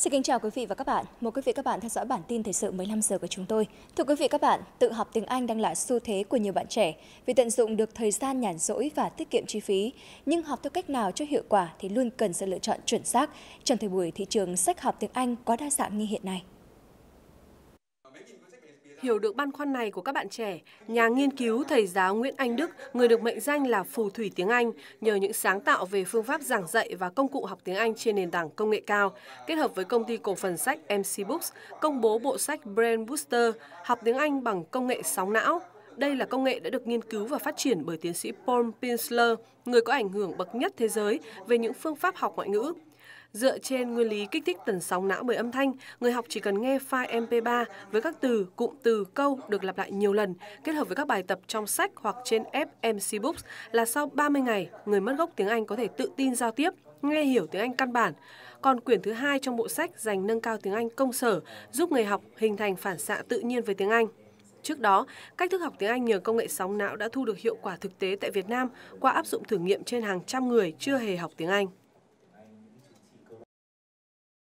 Xin kính chào quý vị và các bạn. Mời quý vị các bạn theo dõi bản tin thời sự 15 giờ của chúng tôi. Thưa quý vị các bạn, tự học tiếng Anh đang là xu thế của nhiều bạn trẻ vì tận dụng được thời gian nhàn rỗi và tiết kiệm chi phí. Nhưng học theo cách nào cho hiệu quả thì luôn cần sự lựa chọn chuẩn xác trong thời buổi thị trường sách học tiếng Anh quá đa dạng như hiện nay. Hiểu được băn khoăn này của các bạn trẻ, nhà nghiên cứu thầy giáo Nguyễn Anh Đức, người được mệnh danh là phù thủy tiếng Anh, nhờ những sáng tạo về phương pháp giảng dạy và công cụ học tiếng Anh trên nền tảng công nghệ cao, kết hợp với công ty cổ phần sách MC Books, công bố bộ sách Brain Booster, học tiếng Anh bằng công nghệ sóng não. Đây là công nghệ đã được nghiên cứu và phát triển bởi tiến sĩ Paul Pinsler, người có ảnh hưởng bậc nhất thế giới về những phương pháp học ngoại ngữ. Dựa trên nguyên lý kích thích tần sóng não bởi âm thanh, người học chỉ cần nghe file MP3 với các từ, cụm từ, câu được lặp lại nhiều lần, kết hợp với các bài tập trong sách hoặc trên FMC Books là sau 30 ngày, người mất gốc tiếng Anh có thể tự tin giao tiếp, nghe hiểu tiếng Anh căn bản. Còn quyển thứ hai trong bộ sách dành nâng cao tiếng Anh công sở, giúp người học hình thành phản xạ tự nhiên với tiếng Anh. Trước đó, cách thức học tiếng Anh nhờ công nghệ sóng não đã thu được hiệu quả thực tế tại Việt Nam qua áp dụng thử nghiệm trên hàng trăm người chưa hề học tiếng Anh.